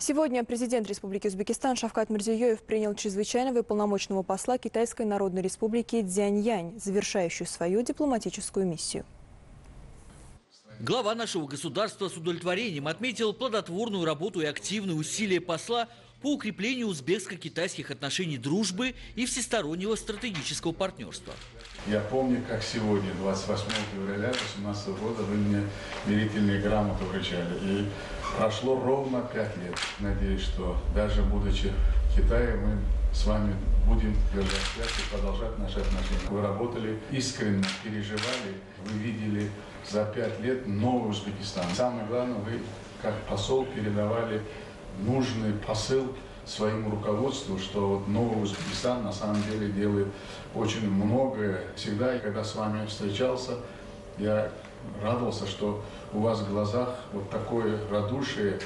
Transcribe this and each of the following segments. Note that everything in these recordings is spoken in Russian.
Сегодня президент Республики Узбекистан Шавкат Мирзиёев принял чрезвычайного и полномочного посла Китайской Народной Республики Дзяньянь, завершающую свою дипломатическую миссию. Глава нашего государства с удовлетворением отметил плодотворную работу и активные усилия посла по укреплению узбекско-китайских отношений дружбы и всестороннего стратегического партнерства. Я помню, как сегодня, 28 февраля 2018 года, вы мне верительные грамоты вручали. И прошло ровно пять лет. Надеюсь, что даже будучи в Китае, мы с вами будем держать связь и продолжать наши отношения. Вы работали искренне, переживали, вы видели за пять лет новый Узбекистан. Самое главное, вы как посол передавали нужный посыл своему руководству, что вот новый Узбекистан на самом деле делает очень многое. Всегда, когда с вами встречался, я радовался, что у вас в глазах вот такое радушие,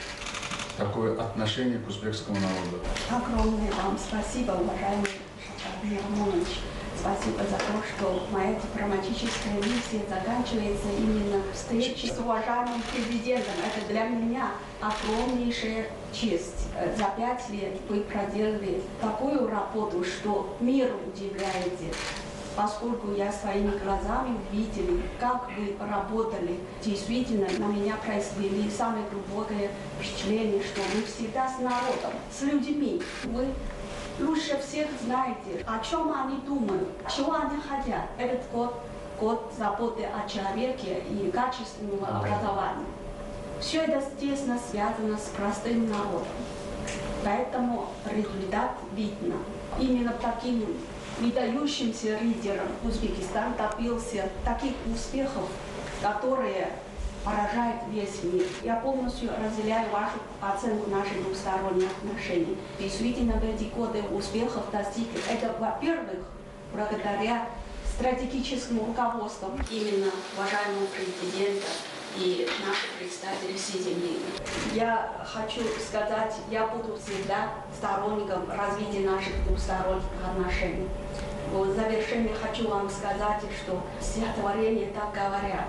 такое отношение к узбекскому народу. Огромное вам спасибо, уважаемый Шахар Мирмонович. Спасибо за то, что моя дипломатическая миссия заканчивается именно встречей с уважаемым президентом. Это для меня огромнейшая честь. За пять лет вы проделали такую работу, что мир удивляете поскольку я своими глазами видела, как вы работали. Действительно, на меня произвели самое глубокое впечатление, что вы всегда с народом, с людьми. Вы лучше всех знаете, о чем они думают, чего они хотят. Этот год – год заботы о человеке и качественного образования. Все это тесно связано с простым народом. Поэтому результат видно. Именно таким выдающимся лидером Узбекистан добился таких успехов, которые поражает весь мир. Я полностью разделяю вашу оценку наших двусторонних отношений. Действительно, в эти годы успехов достигли. Это, во-первых, благодаря стратегическому руководству именно уважаемого президента и наших представителей Си Цзиньпина. Я хочу сказать, я буду всегда сторонником развития наших двусторонних отношений. В завершение хочу вам сказать, что стихотворения так говорят.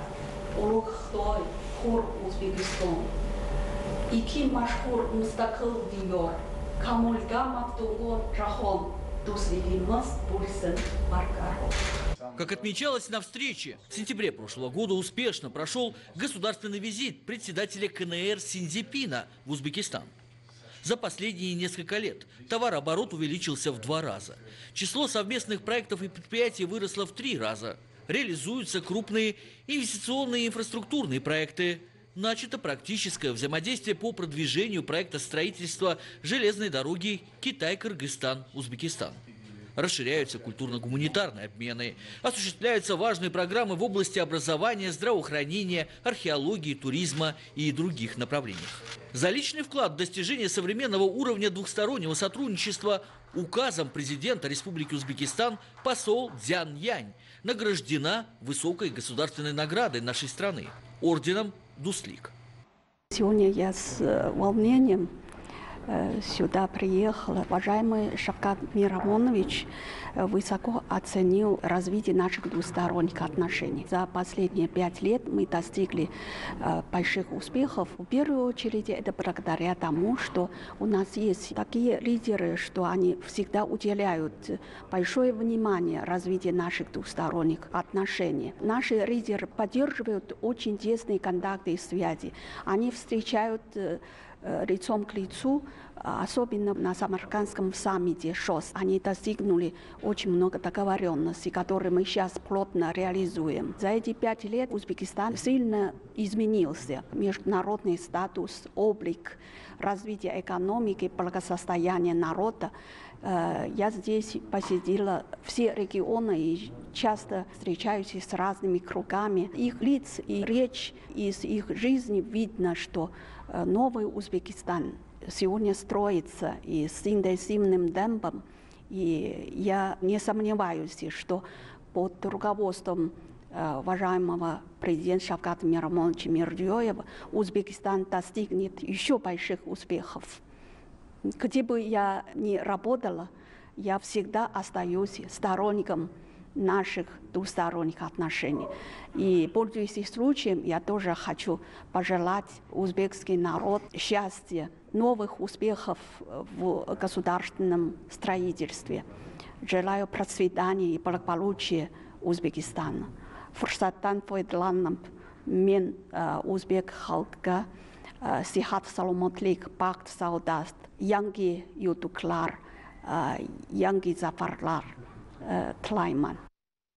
Улуг Хтой, Хур Узбекистан. Ики машхур мустакыл диyor. Камульга мактугон рахом. Дуслигимас бурсын баркаром. Как отмечалось на встрече, в сентябре прошлого года успешно прошел государственный визит председателя КНР Синзипина в Узбекистан. За последние несколько лет товарооборот увеличился в два раза. Число совместных проектов и предприятий выросло в три раза. Реализуются крупные инвестиционные инфраструктурные проекты. Начато практическое взаимодействие по продвижению проекта строительства железной дороги Китай-Кыргызстан-Узбекистан расширяются культурно-гуманитарные обмены, осуществляются важные программы в области образования, здравоохранения, археологии, туризма и других направлениях. За личный вклад в достижение современного уровня двухстороннего сотрудничества указом президента Республики Узбекистан посол Дзян Янь награждена высокой государственной наградой нашей страны – орденом Дуслик. Сегодня я с э, волнением сюда приехала. Уважаемый Шавкат Мирамонович э, высоко оценил развитие наших двусторонних отношений. За последние пять лет мы достигли э, больших успехов. В первую очередь это благодаря тому, что у нас есть такие лидеры, что они всегда уделяют большое внимание развитию наших двусторонних отношений. Наши лидеры поддерживают очень тесные контакты и связи. Они встречают Э, лицом к лицу, особенно на Самаркандском саммите ШОС. Они достигнули очень много договоренностей, которые мы сейчас плотно реализуем. За эти пять лет Узбекистан сильно изменился. Международный статус, облик, развитие экономики, благосостояние народа. Э, я здесь посетила все регионы и часто встречаюсь с разными кругами. Их лиц и речь из их жизни видно, что э, новый Узбекистан сегодня строится и с интенсивным темпом. И я не сомневаюсь, что под руководством э, уважаемого президента Шавката Мирамоновича Мирдиёева Узбекистан достигнет еще больших успехов. Где бы я ни работала, я всегда остаюсь сторонником наших двусторонних отношений. И, пользуясь случаем, я тоже хочу пожелать узбекский народ счастья, новых успехов в государственном строительстве. Желаю процветания и благополучия Узбекистана. Фурсаттан фойдланып, мен ә, өзбек халқы ә, сихат саламатлық бақыт саудат яңги ютуклар ә, яңги зафарлар پڵایمان.